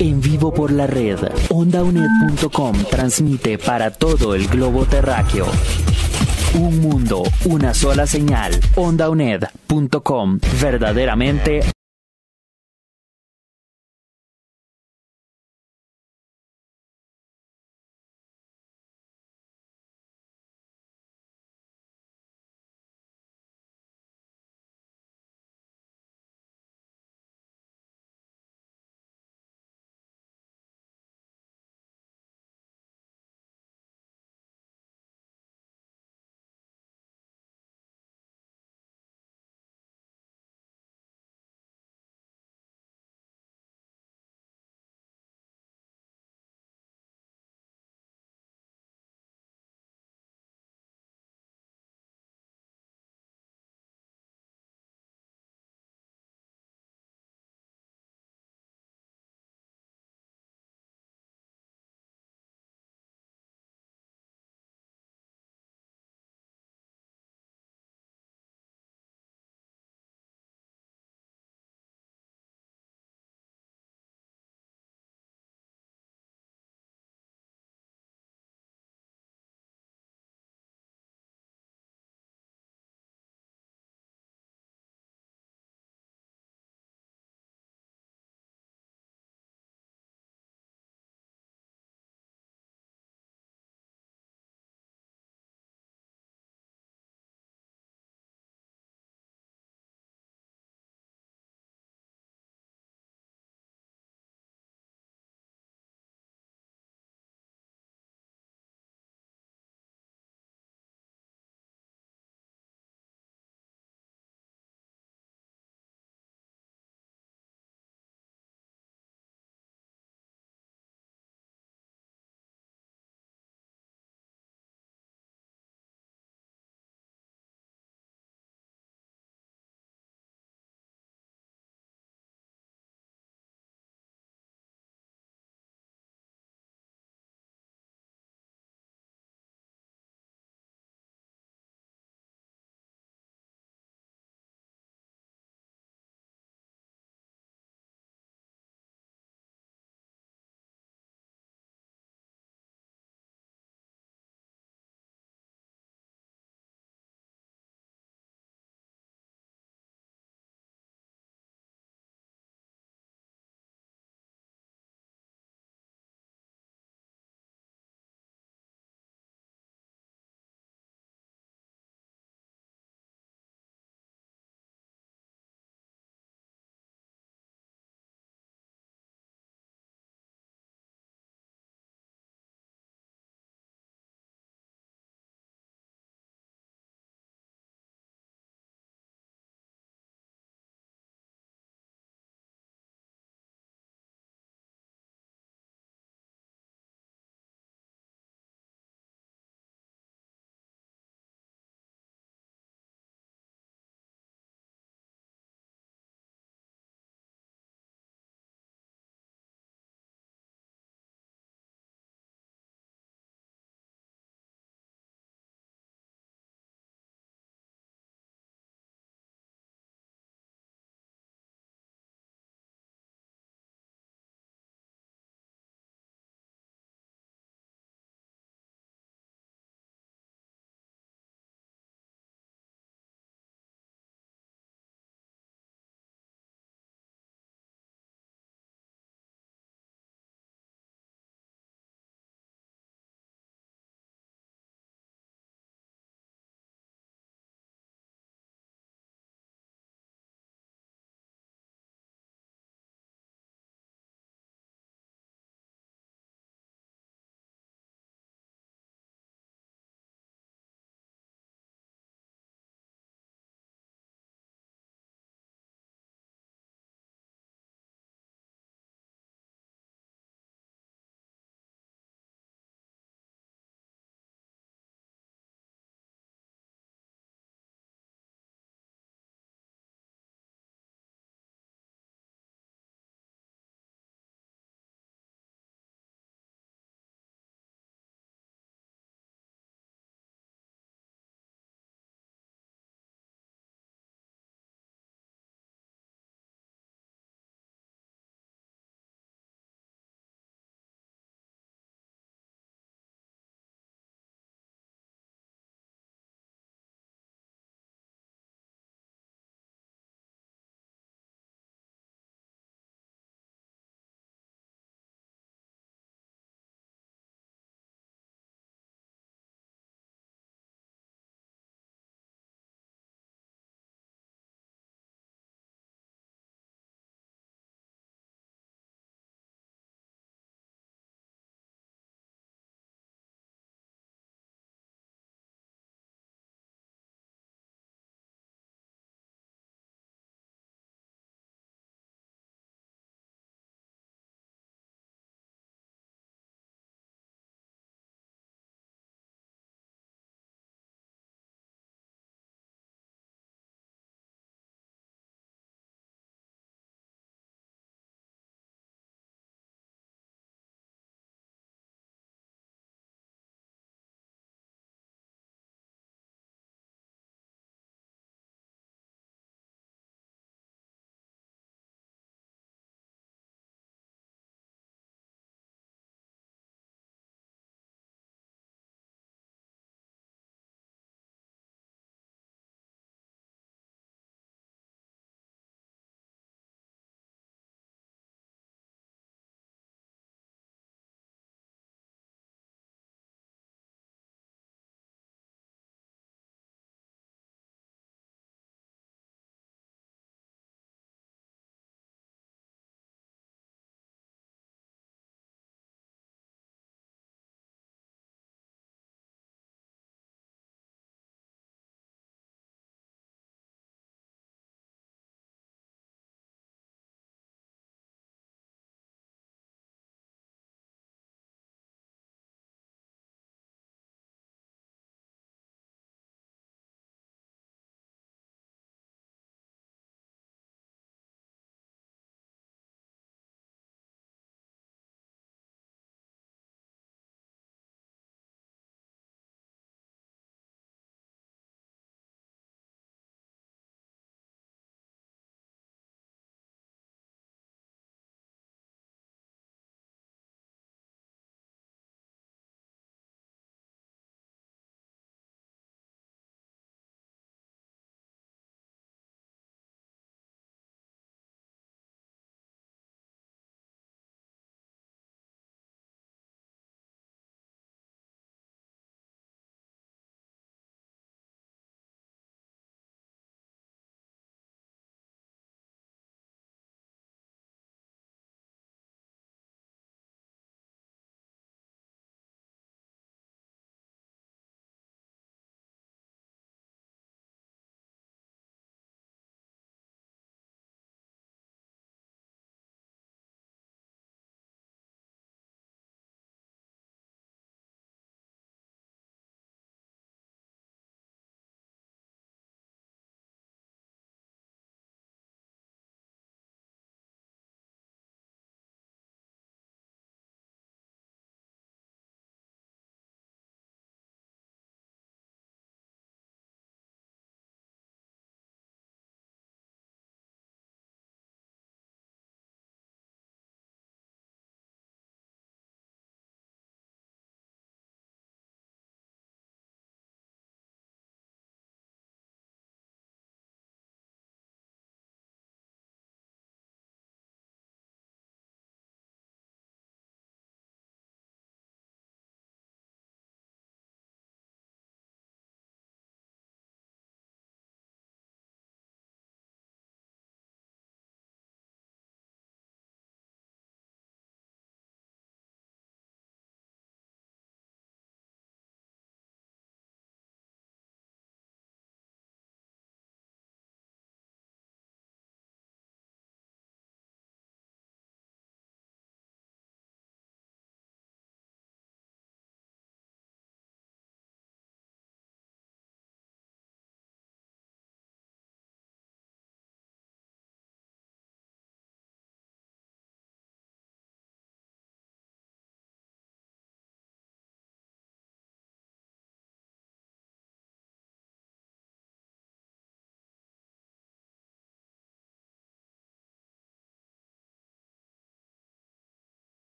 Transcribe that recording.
En vivo por la red, ondaunet.com transmite para todo el globo terráqueo. Un mundo, una sola señal. ondaunet.com, verdaderamente